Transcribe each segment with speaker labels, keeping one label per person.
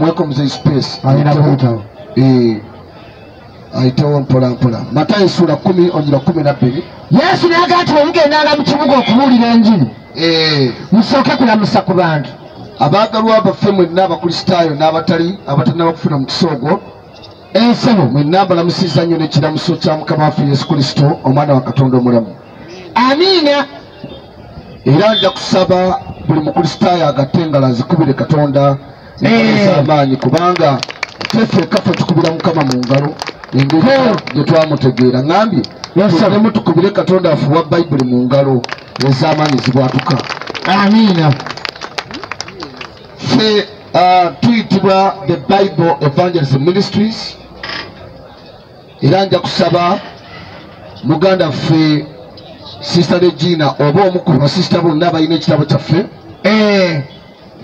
Speaker 1: mumuweko muzeyi space
Speaker 2: alina kuyitawo
Speaker 1: Eh, ayitewo mpola mpola. Matayo sura kumi onyera kumi nabbiri
Speaker 2: yesu naga nti bwemugendanga mu kibuga okubuulira enjiri
Speaker 1: Eh,
Speaker 2: musooke kulamusa ku bantu.
Speaker 1: Abaagalwa baffe mwenna abakristaayo n'abatali abatanaba kufuna mukisa ogwo
Speaker 2: ensebo.
Speaker 1: mwenna mbalamusiza nnyo n'ekiramuso kya mukama waffe yesu kristo omwana wa katonda omulamu.
Speaker 2: Amiina.
Speaker 1: Era nja kusaba buli mukristaayo agatte engalo azikubire katonda
Speaker 2: Eh.
Speaker 1: z'amaanyi kubanga ffeffe kaffe tukubira mukama mu ngalo. Engeri gye twamutegeera. Ŋambye tulemu tukubire katonda waffe wa bayibuli mu ngalo ez'amaanyi zibwatuka.
Speaker 2: Amiina.
Speaker 1: Ffe ah, tuyitibwa the bible evangelism ministries. Era nja kusaba muganda ffe sista regina oba omu ku basista bonna abalina ekitabo kyaffe.
Speaker 2: Eh,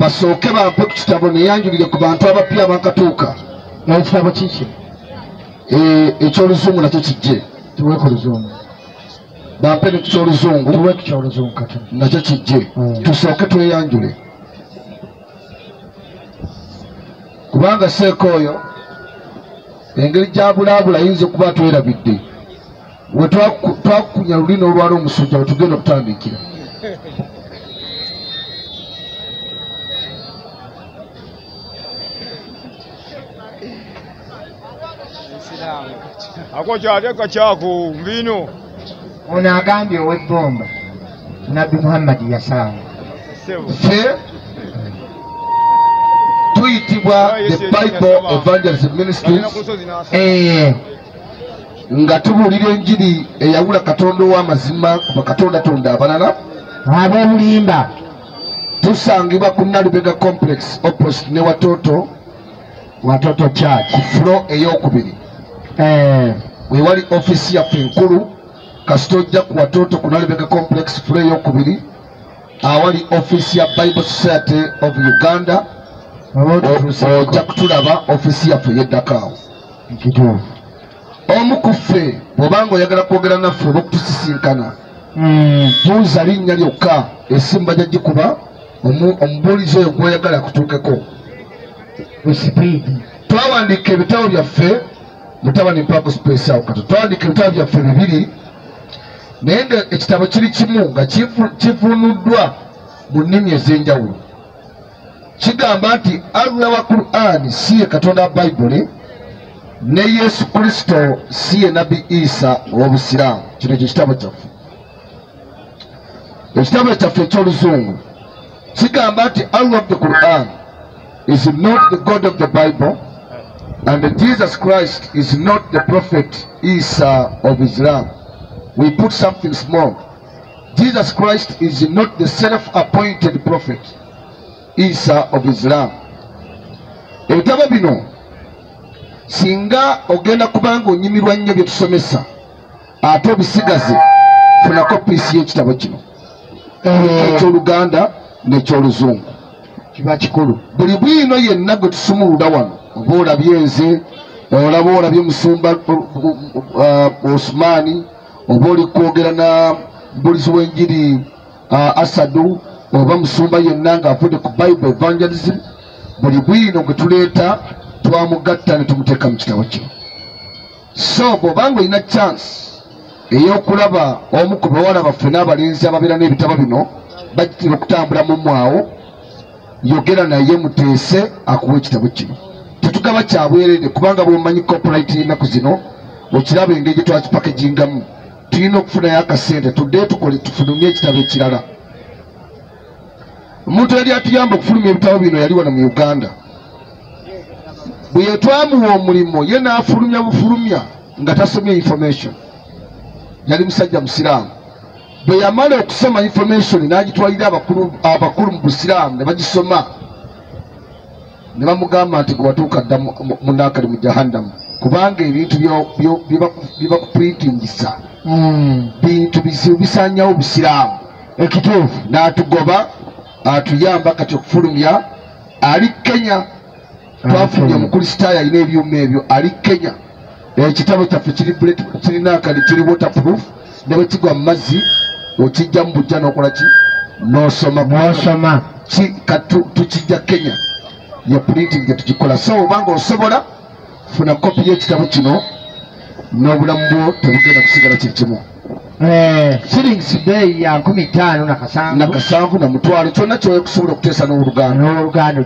Speaker 1: basooke bampe ku kitabo neyanjulire ku bantu abapya abakatuuka.
Speaker 2: Ekitabo kiki
Speaker 1: Eh, ekyoluzungu nakyo kijje.
Speaker 2: Tuwe ku luzungu
Speaker 1: bampe ne kyoluzungu.
Speaker 2: Tuwe ku kyoluzungu kati.
Speaker 1: Nakyo kijje.
Speaker 2: Mm.
Speaker 1: tusooke tweyanjule. Kubanga seeko oyo engeri gyabulaabula ayinza okuba twerabidde we twaku- twakunya lulina olwala omusujja wetugenda okutandikira
Speaker 3: ako kyateeka kyako mbino
Speaker 2: ono agambye ow'ebbomba nabbi muhammadi yasanga.
Speaker 3: Ssebo
Speaker 1: ffe tuyitibwa the bible evangelism ministries.
Speaker 2: Eh,
Speaker 1: nga tubuulira enjiri eyawula katonda ow'amazima ku bakatondatonda abalala
Speaker 2: ab'obulimba.
Speaker 1: Tusangibwa ku nalubega complex opposite ne watoto
Speaker 2: watoto church.
Speaker 1: ku fulo eyokubiri wewali ofisi yaffe enkulu kasita ojja ku watoto ku nalubega complex fulo eyokubiri awali ofisi ya bible society of uganda. Ojja kutulaba ofisi yaffe yeddakaawo omu ku ffe bw'obanga oyagala kwogera naffe oba okutusisinkana buuza linnya lyokka esimu bajja gikuba omu- omubuulizi oyo gwoyagala akutuukeko twawandiika ebitabo byaffe mutabani mpago space awo. Kati twawandiika ebitabo byaffe bibiri naye nga ekitabo kiri kimu nga kivu- kivunuddwa mu nnimi ez'enjawulo. Kigamba nti allah wa qur'ani si ye katonda bayibuli ne yesu kristo si ye nabbi isa ow'obusiraamu. Kino kye kitabo kyaffe. Ekitabo kyaffe eky'oluzungu. Kigamba nti allah of the quran is not the god of the bible and jesus christ is not the prophet isa of islam. We put something small. Jesus christ is not the self-appointed prophet isa of islam. Ebitabo bino singa ogenda kubanga onyimirwa nnyo bye tusomesa ate obisigaze funako piisi y'ekitabo kino. Ekyoluganda n'ekyoluzungu
Speaker 2: kiba kikulu.
Speaker 1: Buli bwino yenna gwe tusumulula wano oba olabye nze olaba olabye musumba osumani oba oli kwogera na mbulizi w'enjiri asadu oba musumba yenna ng'avudde ku bible evangelism buli bwino gwe tuleeta twamugatta ne tumuteeka mu kitabo kino so bw'obanga olina chance ey'okulaba omu ku bawala baffe n'abalenzi ababeera n'ebitabo bino bajitira okutambula mu mwawo yogera naye muteese akuwa ekitabo kino tetugaba kyabwerere kubanga bwomanyi copyright ennaku zino okiraba engeri gye twakipakegingamu tulina okufunayo akasente tuddeyo tukole tufulumye ekitabo ekirala. Omuntu yali atuyamba okufulumya ebitabo bino yali wano mu uganda. Bwe yetwamuwa omulimu ye n'afulumya bufulumya nga tasomye information. Yali musajja musiraamu bwe yamala okusoma information n'agitwalira abakulu mu busiraamu ne bagisoma. Ne bamugamba nti gwe watuuka dda mu- mu- jahannamu. Kubanga ebintu byo- byo- bibakuprintingisa
Speaker 2: Mm,
Speaker 1: bintu bizibu bisanyawo busiraamu
Speaker 2: ekituufu.
Speaker 1: N'atugoba atuyamba kati okufulumya. Ali kenya. Twafunye omukristaayo alina ebyuma ebyo. Ali kenya. Ekitabo kyaffe kirina akali kiri waterproof. Ne bwe kigwa mu mazzi okijja mu bujja n'okola ki? N'osoma tukijja kenya. Ya printing gyetugikola so obanga osobola funa kopi y'ekitabo kino n'obulamu bwo tebugenda kusigala kiri kimu.
Speaker 2: Shillings bei ya nkumi ttaano na kasanvu.
Speaker 1: Nakasanvu na mutwalo. Kyonna kyokusobola okuteesa
Speaker 2: n'oluganda